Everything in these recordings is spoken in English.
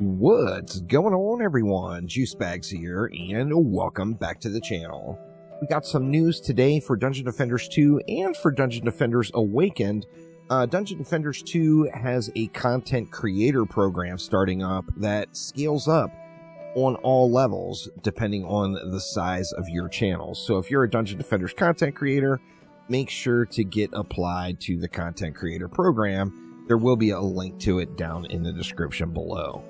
What's going on, everyone? Juice Bags here, and welcome back to the channel. We got some news today for Dungeon Defenders 2 and for Dungeon Defenders Awakened. Uh, Dungeon Defenders 2 has a content creator program starting up that scales up on all levels depending on the size of your channel. So if you're a Dungeon Defenders content creator, make sure to get applied to the content creator program. There will be a link to it down in the description below.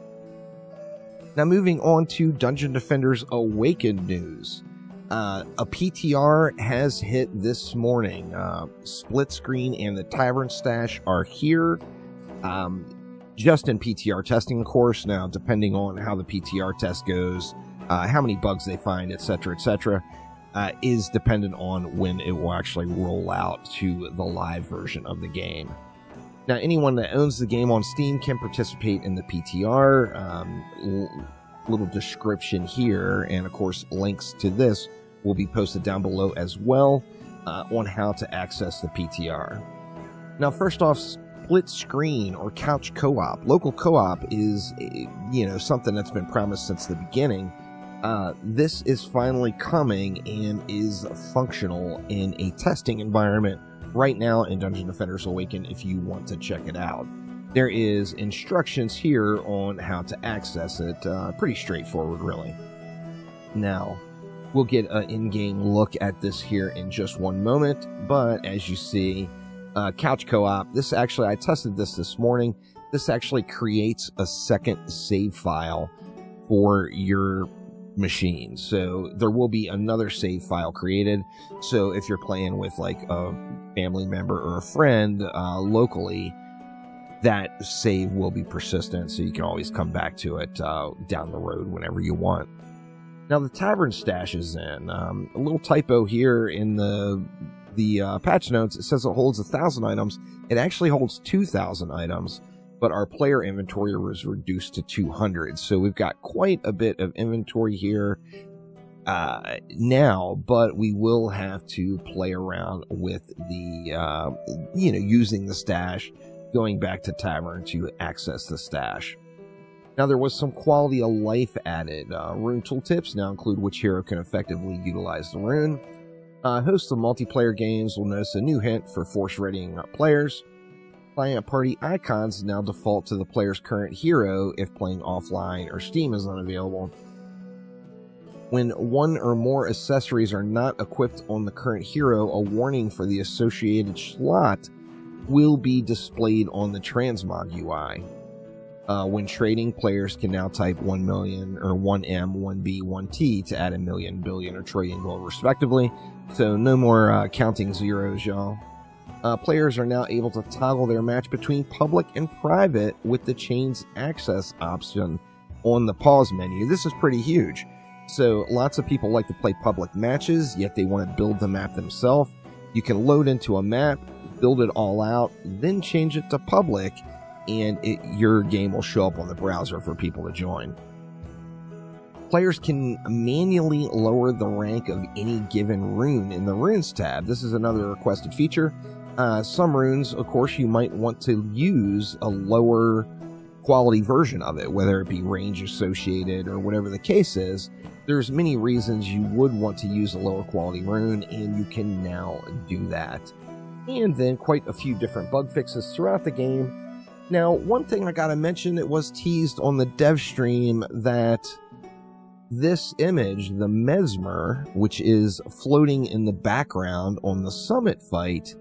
Now, moving on to Dungeon Defenders Awakened news. Uh, a PTR has hit this morning. Uh, Split Screen and the Tavern Stash are here. Um, just in PTR testing, of course. Now, depending on how the PTR test goes, uh, how many bugs they find, etc., etc., uh, is dependent on when it will actually roll out to the live version of the game. Now, anyone that owns the game on Steam can participate in the PTR. Um, l- little description here, and of course, links to this will be posted down below as well uh, on how to access the PTR. Now, first off, split screen or couch co-op. Local co-op is, eh, you know, something that's been promised since the beginning. Uh, this is finally coming and is functional in a testing environment right now in Dungeon Defenders Awaken if you want to check it out. There is instructions here on how to access it. Uh, pretty straightforward, really. Now, we'll get an in-game look at this here in just one moment, but as you see, uh, Couch Co-op, this actually, I tested this this morning. This actually creates a second save file for your machine. So there will be another save file created. So if you're playing with like a family member or a friend uh, locally, that save will be persistent. So you can always come back to it uh, down the road whenever you want. Now the tavern stash is in. Um, a little typo here in the the uh, patch notes. It says it holds a thousand items. It actually holds two thousand items but our player inventory was reduced to 200. So we've got quite a bit of inventory here uh, now, but we will have to play around with the, uh, you know, using the stash, going back to Tavern to access the stash. Now, there was some quality of life added. Uh, rune tooltips now include which hero can effectively utilize the rune. Uh, hosts of multiplayer games will notice a new hint for force readying players client party icons now default to the player's current hero if playing offline or Steam is unavailable. When one or more accessories are not equipped on the current hero, a warning for the associated slot will be displayed on the transmog UI. Uh, when trading, players can now type 1 million or 1M, 1B, 1T to add a million, billion, or trillion gold respectively. So no more uh, counting zeros, y'all. Uh, players are now able to toggle their match between public and private with the chain's access option on the pause menu. This is pretty huge. So lots of people like to play public matches, yet they want to build the map themselves. You can load into a map, build it all out, then change it to public, and it, your game will show up on the browser for people to join. Players can manually lower the rank of any given rune in the Runes tab. This is another requested feature uh, some runes, of course, you might want to use a lower quality version of it, whether it be range associated or whatever the case is. There's many reasons you would want to use a lower quality rune, and you can now do that. And then quite a few different bug fixes throughout the game. Now, one thing I gotta mention, it was teased on the dev stream that this image, the Mesmer, which is floating in the background on the summit fight,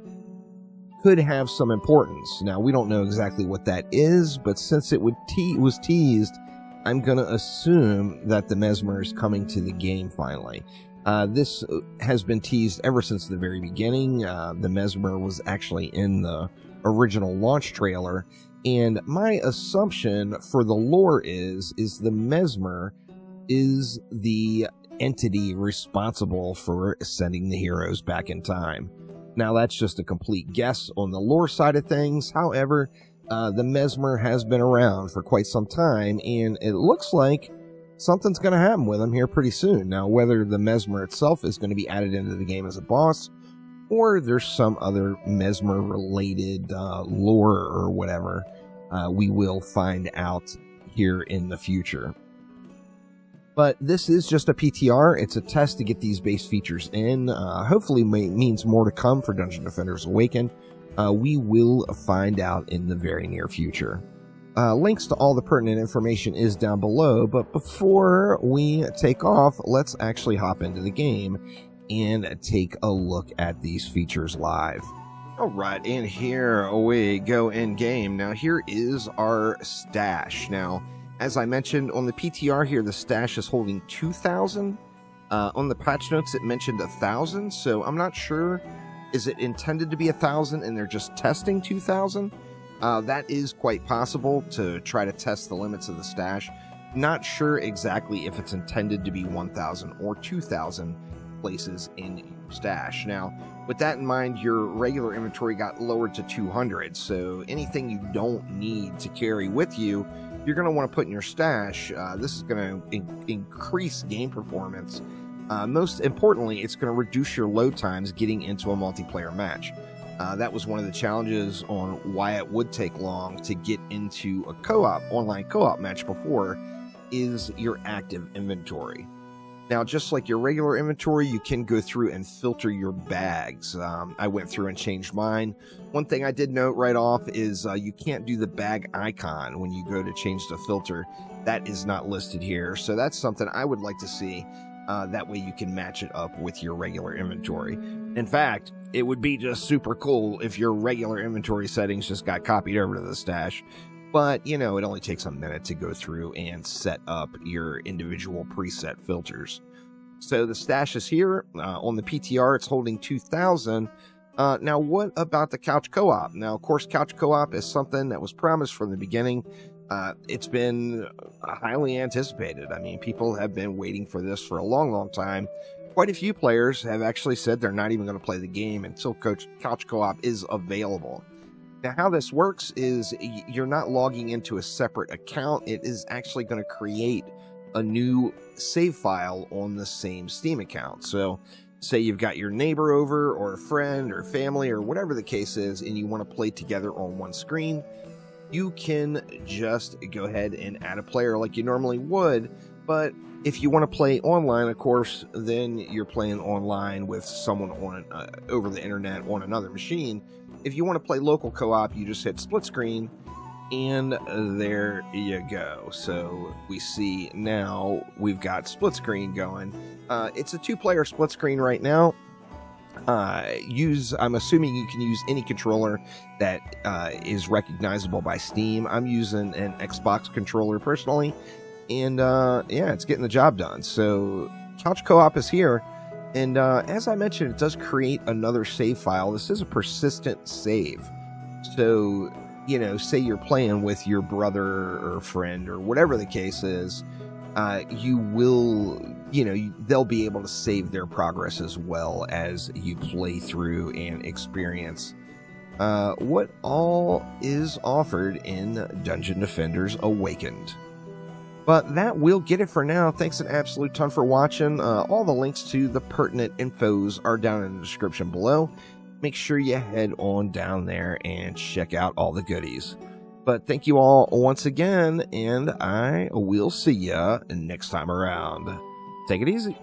could have some importance. Now, we don't know exactly what that is, but since it te- was teased, I'm going to assume that the Mesmer is coming to the game finally. Uh, this uh, has been teased ever since the very beginning. Uh, the Mesmer was actually in the original launch trailer, and my assumption for the lore is is the Mesmer is the entity responsible for sending the heroes back in time. Now, that's just a complete guess on the lore side of things. However, uh, the mesmer has been around for quite some time, and it looks like something's going to happen with him here pretty soon. Now, whether the mesmer itself is going to be added into the game as a boss, or there's some other mesmer related uh, lore or whatever, uh, we will find out here in the future. But this is just a PTR. It's a test to get these base features in. Uh, hopefully, may, means more to come for Dungeon Defenders Awakened. Uh, we will find out in the very near future. Uh, links to all the pertinent information is down below, but before we take off, let's actually hop into the game and take a look at these features live. All right, and here we go in game. Now, here is our stash. Now, as I mentioned on the PTR here, the stash is holding 2,000. Uh, on the patch notes, it mentioned 1,000, so I'm not sure. Is it intended to be 1,000 and they're just testing 2,000? Uh, that is quite possible to try to test the limits of the stash. Not sure exactly if it's intended to be 1,000 or 2,000 places in your stash. Now, with that in mind, your regular inventory got lowered to 200, so anything you don't need to carry with you, you're going to want to put in your stash. Uh, this is going to in- increase game performance. Uh, most importantly, it's going to reduce your load times getting into a multiplayer match. Uh, that was one of the challenges on why it would take long to get into a co-op online co-op match before is your active inventory now just like your regular inventory you can go through and filter your bags um, i went through and changed mine one thing i did note right off is uh, you can't do the bag icon when you go to change the filter that is not listed here so that's something i would like to see uh, that way you can match it up with your regular inventory. In fact, it would be just super cool if your regular inventory settings just got copied over to the stash. But, you know, it only takes a minute to go through and set up your individual preset filters. So the stash is here. Uh, on the PTR, it's holding 2,000. Uh, now, what about the Couch Co-op? Now, of course, Couch Co-op is something that was promised from the beginning. Uh, it's been highly anticipated. I mean, people have been waiting for this for a long, long time. Quite a few players have actually said they're not even going to play the game until Couch Co op is available. Now, how this works is you're not logging into a separate account, it is actually going to create a new save file on the same Steam account. So, say you've got your neighbor over, or a friend, or family, or whatever the case is, and you want to play together on one screen you can just go ahead and add a player like you normally would. But if you want to play online, of course, then you're playing online with someone on uh, over the internet on another machine. If you want to play local co-op, you just hit split screen, and there you go. So we see now we've got split screen going. Uh, it's a two-player split screen right now uh, use i'm assuming you can use any controller that uh, is recognizable by steam i'm using an xbox controller personally and uh, yeah it's getting the job done so couch co-op is here and uh, as i mentioned it does create another save file. This is a persistent save. So you know say you're playing with your brother or friend or whatever the case is uh, you will, you know, they'll be able to save their progress as well as you play through and experience. Uh, what all is offered in Dungeon Defenders Awakened. But that will get it for now. Thanks an absolute ton for watching. Uh, all the links to the pertinent infos are down in the description below. Make sure you head on down there and check out all the goodies. But thank you all once again, and I will see ya next time around. Take it easy.